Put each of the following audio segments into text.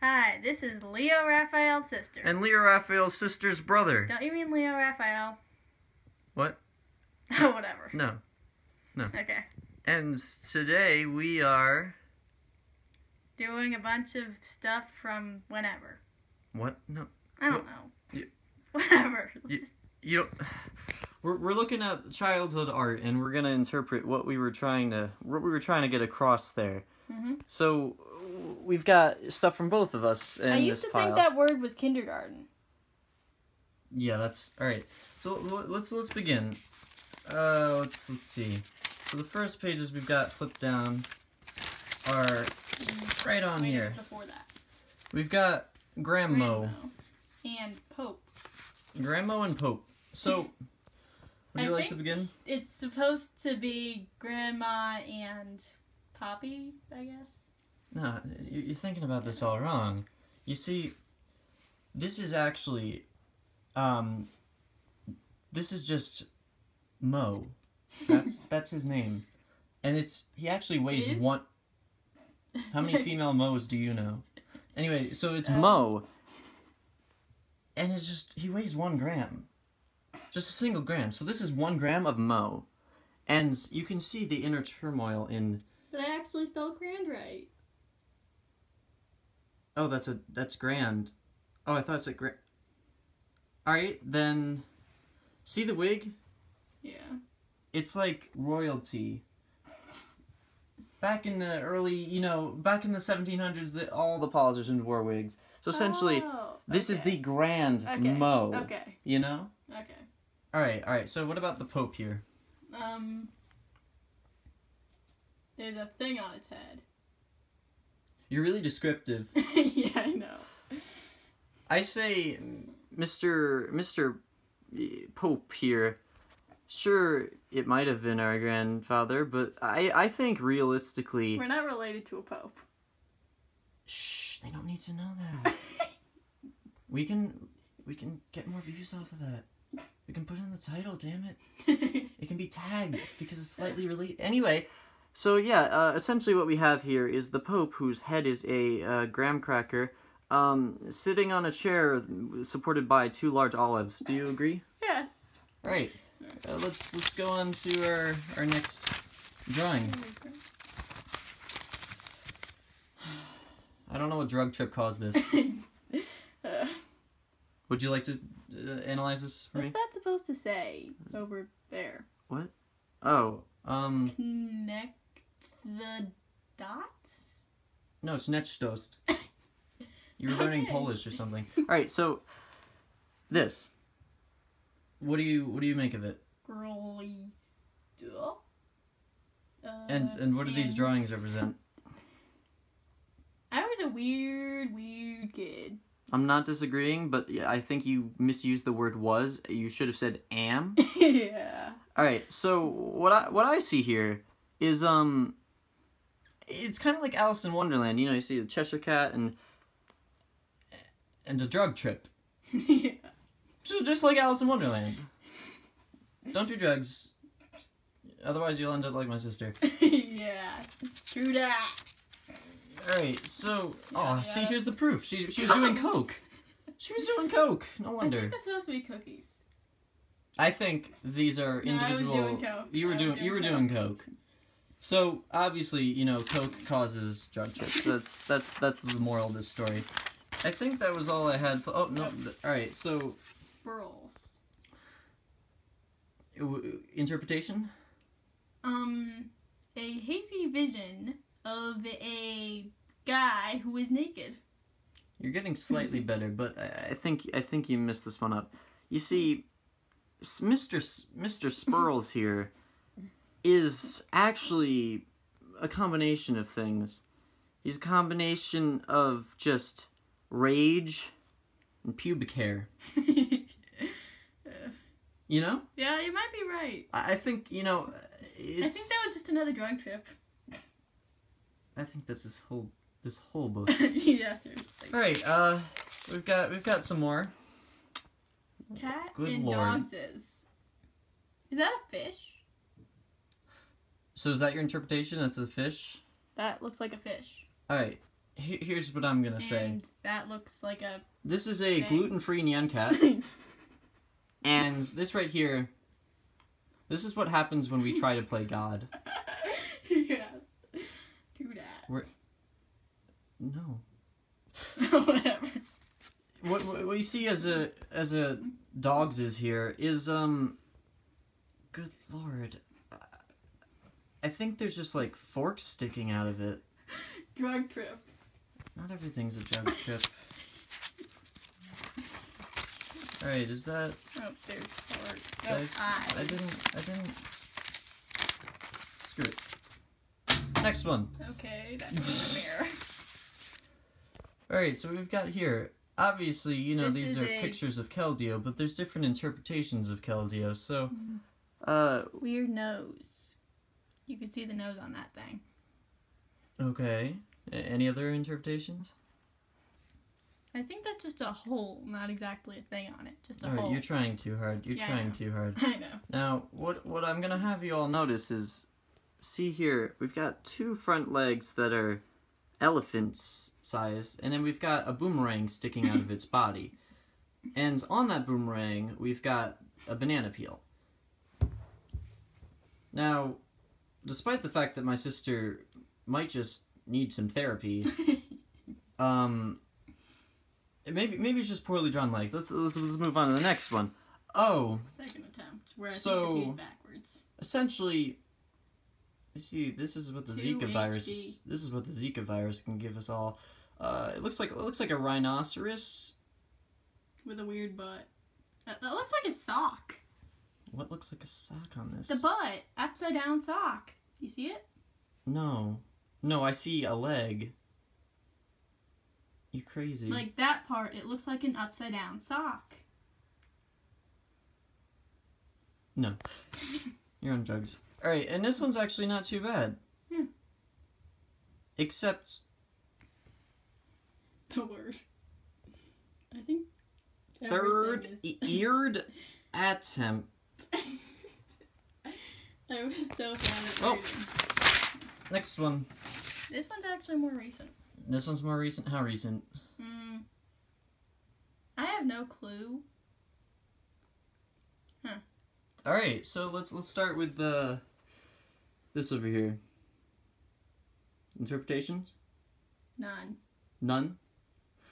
Hi, this is Leo Raphael's sister. And Leo Raphael's sister's brother. Don't you mean Leo Raphael? What? Oh, Whatever. No. No. Okay. And today we are. Doing a bunch of stuff from whenever. What? No. I don't know. You- Whatever. You- You don't. We're, we're looking at childhood art and we're gonna interpret what we were trying to what we were trying to get across there. Mhm. So we've got stuff from both of us in I used to pile. think that word was kindergarten. Yeah, that's all right. So let's let's begin. Uh, let's let's see. So the first pages we've got flipped down are right on Wait, here. Before that. We've got Grandmo, Grandmo And Pope. Grandmo and Pope. So would you I like to begin? It's supposed to be Grandma and Poppy, I guess. No, you- you're thinking about this all wrong. You see, this is actually, um, this is just Mo. That's that's his name, and it's he actually weighs one. How many female Mo's do you know? Anyway, so it's Uh, Mo, and it's just he weighs one gram, just a single gram. So this is one gram of Mo, and you can see the inner turmoil in But I actually spelled grand right. Oh, that's a that's grand. Oh, I thought it's a grand. All right, then. See the wig? Yeah. It's like royalty. Back in the early, you know, back in the 1700s, that all the politicians wore wigs. So essentially, Oh, this is the grand Okay, mo. Okay. You know? Okay. All right, all right. So what about the Pope here? Um. There's a thing on its head. You're really descriptive. yeah, I know. I say, Mr. Mr. Pope here. Sure, it might have been our grandfather, but I I think realistically. We're not related to a pope. Shh, they don't need to know that. we can we can get more views off of that. We can put in the title, damn it. It can be tagged because it's slightly related. Anyway, so yeah, uh, essentially what we have here is the Pope, whose head is a uh, graham cracker, um, sitting on a chair supported by two large olives. Do you agree? yes. Right. Uh, let's let's go on to our our next drawing. I don't know what drug trip caused this. Uh, Would you like to uh, analyze this for me? what's that supposed to say over there? What? Oh, um, Connect the dots? no, it's You were learning Polish or something. All right, so this. What do you what do you make of it? Uh, And and what do these drawings represent? I was a weird, weird kid. I'm not disagreeing, but I think you misused the word was. You should have said am. yeah. All right, so what I what I see here is um, it's kind of like Alice in Wonderland. You know, you see the Cheshire Cat and and a drug trip. yeah. So just like Alice in Wonderland. Don't do drugs, otherwise you'll end up like my sister. yeah. True that. All right, so oh, Yeah, see, here's the proof. She she was doing coke. She was doing coke. No I wonder. think that's supposed to be cookies. I think these are No, I was individual. doing coke. You were I doing doing you were doing coke. So obviously, you know, coke causes drug trips. That's that's that's the moral of this story. I think that was all I had. For, oh no! All right. So w- interpretation. Um, a hazy vision of a guy who is naked. You're getting slightly better, but I, I think I think you missed this one up. You see, S- Mr. S- Mr. Spurls here is actually a combination of things. He's a combination of just rage and pubic hair. You know, yeah, you might be right. I, I think you know. It's, I think that was just another drug trip. I think that's this whole this whole book. yeah, seriously. All right, uh, we've got we've got some more. Cat Good and lord. dogs is. Is that a fish? So is that your interpretation? That's a fish. That looks like a fish. All right. he- here's what I'm gonna say. And that looks like a. This is a gluten-free Nyan cat, and this right here. This is what happens when we try to play God. yeah. Do that. No. Whatever. What, what what you see as a as a dogs is here is um. Good lord. I think there's just like forks sticking out of it. Drug trip. Not everything's a drug trip. Alright, is that Oh, there's fork. I- Oh, eyes. I didn't I didn't Screw it. Next one. Okay, that's the mirror. Alright, so we've got here. Obviously, you know, This these are a- pictures of Keldeo, but there's different interpretations of Keldeo, so Mm-hmm. uh Weird nose. You can see the nose on that thing. okay. Any other interpretations? I think that's just a hole, not exactly a thing on it. Just a Alright, hole. you're trying too hard. You're Yeah, trying too hard. I know. Now, what what I'm gonna have you all notice is, see here, we've got two front legs that are elephant's size, and then we've got a boomerang sticking out of its body, and on that boomerang we've got a banana peel. Now, despite the fact that my sister might just need some therapy, um, maybe maybe it's just poorly drawn legs. Let's let's, let's move on to the next one. Oh, Second attempt, where I So- backwards. essentially you see this is what the zika virus HD. this is what the zika virus can give us all uh, it looks like it looks like a rhinoceros With a weird butt. That, that looks like a sock. What looks like a sock on this The butt. Upside down sock. You see it? no no i see a leg You're crazy Like that part, it looks like an upside down sock. no you're on drugs all right and this one's actually not too bad Yeah. except The word. I think. third everything e- is- eared attempt I was so Oh. reading. next one This one's actually more recent. this one's more recent how recent Hmm. I have no clue. Huh. All right, so let's let's start with the this over here. Interpretations? None. None.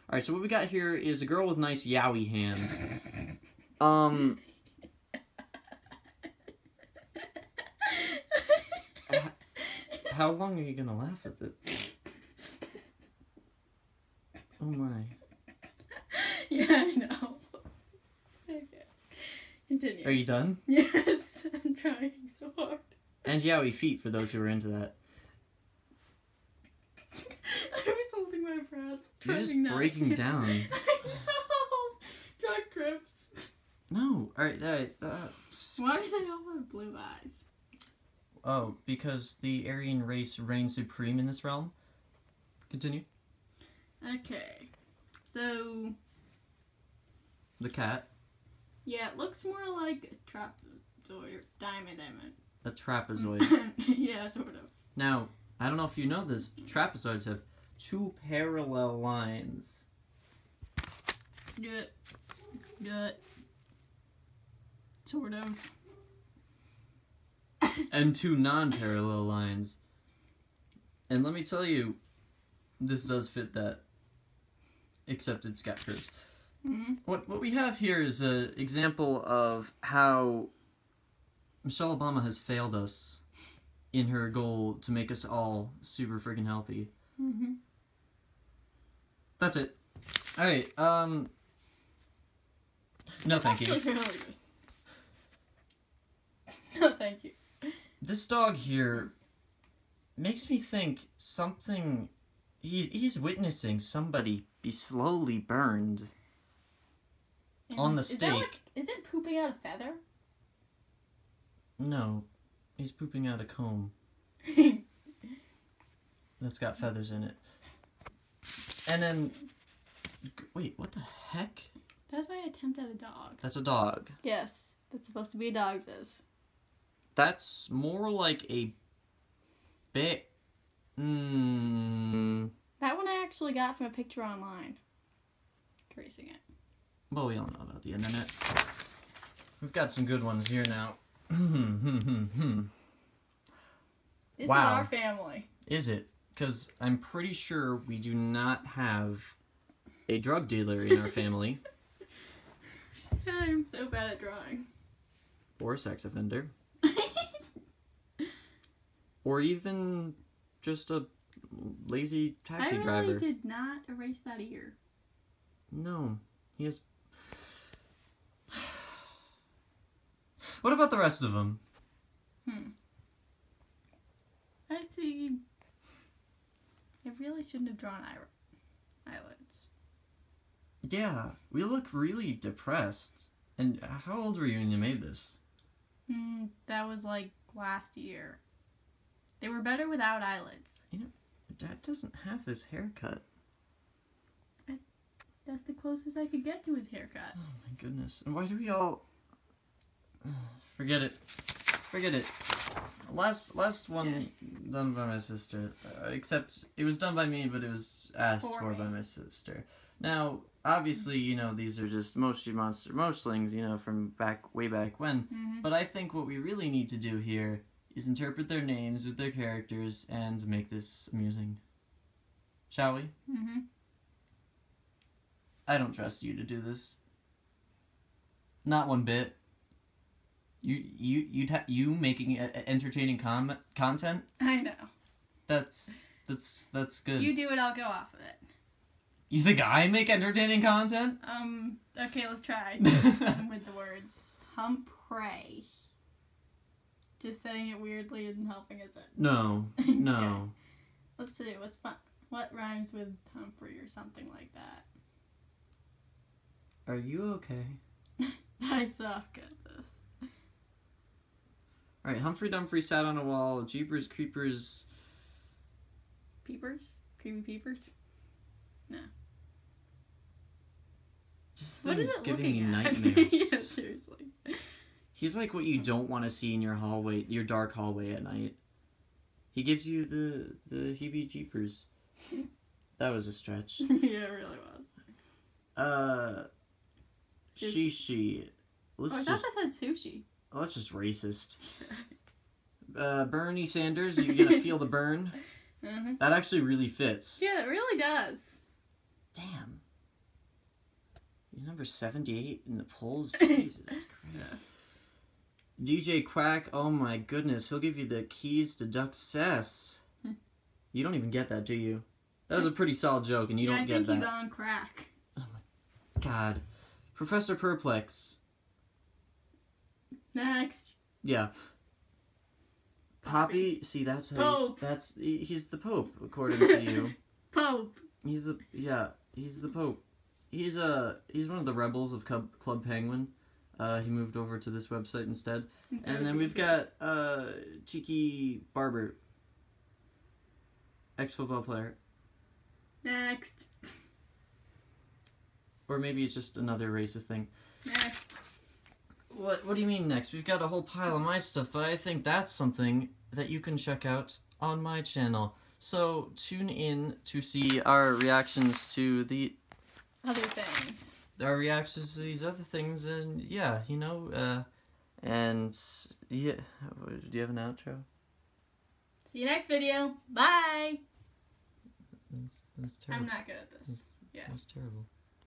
All right, so what we got here is a girl with nice yowie hands. Um, how long are you gonna laugh at this? Oh my! yeah, I know. Okay. Continue. Are you done? Yes, I'm trying so hard. And yowie feet for those who are into that. I was holding my breath. You're just breaking to. down. I know. Drug trips. No. All right. All right. Uh, Why do they all have blue eyes? Oh, because the Aryan race reigns supreme in this realm. Continue. Okay. So, The cat, yeah, it looks more like a trapezoid or diamond, I meant. a trapezoid. yeah, sort of. now, I don't know if you know this, trapezoids have two parallel lines. Do it. Do it. Sort of. And two non-parallel lines. And let me tell you, this does fit that. Except it's got curves. hmm What what we have here is an example of how Michelle Obama has failed us in her goal to make us all super freaking healthy. hmm That's it. All right. Um. No, thank you. Actually, really good. No, thank you. This dog here makes me think something. He's he's witnessing somebody be slowly burned. On the is stake. like- is it pooping out a feather? No, he's pooping out a comb that's got feathers in it. And then, wait, what the heck? That's my attempt at a dog. That's a dog. Yes, that's supposed to be a dog's is. That's more like a bit. Mm, That one I actually got from a picture online. Tracing it. Well, we all know about the internet. We've got some good ones here now. This Wow. is our family. Is it? Because I'm pretty sure we do not have a drug dealer in our family I'm so bad at drawing. or a sex offender or even just a lazy taxi I really driver. did not erase that ear. No, he has. What about the rest of them? Hmm. I see. I really shouldn't have drawn eye- eyelids. Yeah, we look really depressed. And how old were you when you made this? Hmm, that was like last year. They were better without eyelids. You know, Dad doesn't have this haircut. That's the closest I could get to his haircut. Oh my goodness. And why do we all. Forget it. Forget it. Last last one done by my sister. Uh, except it was done by me, but it was asked For by my sister. Now, obviously, you know, these are just mostly Monster Moshlings, you know, from back way back when. hmm But I think what we really need to do here is interpret their names with their characters and make this amusing. Shall we? hmm I don't trust you to do this. Not one bit. You you you'd ha- you making a- a- entertaining com- content? I know. That's that's that's good. You You, do it, I'll go off of it. You think I make entertaining content? Um, okay, let's try. Something with the words. Humphrey. Just saying it weirdly and helping is it? No, no. Let's see, what's fun? What rhymes with Humphrey or something like that? Are you okay? I suck at this. All right. Humphrey Dumphrey sat on a wall. Jeepers Creepers. Peepers? Creepy peepers? No. Just What is it giving me at? nightmares. yeah, seriously. He's like what you don't want to see in your hallway, your dark hallway at night. He gives you the the heebie jeepers. That was a stretch. yeah, it really was. Uh, Sushi. shishi. Let's oh, I thought just that said sushi. let's just racist. Uh, Bernie Sanders, you're gonna feel the burn. Uh-huh. That actually really fits. Yeah, it really does. Damn. He's number seventy-eight in the polls. Jesus Christ. DJ Quack, oh my goodness, he'll give you the keys to Duckcess. Hmm. you don't even get that, do you? That was a pretty solid joke, and you yeah, don't I get think he's on crack. Oh my God. Professor Purplex. Next. Yeah. Poppy, see that's how he's, that's he's the Pope according to you. Pope. He's the yeah, he's the Pope. He's uh he's one of the rebels of Club, Club Penguin. Uh, he moved over to this website instead. And then we've got uh Tiki Barber, ex football player, Next. or maybe it's just another racist thing. Next. What What do you mean next? We've got a whole pile of my stuff, but I think that's something that you can check out on my channel. So tune in to see our reactions to the Other things. Our reactions to these other things, and yeah, you know, uh, and yeah, do you have an outro? See you next video. Bye. That's, that's I'm not good at this. Yeah. That's terrible.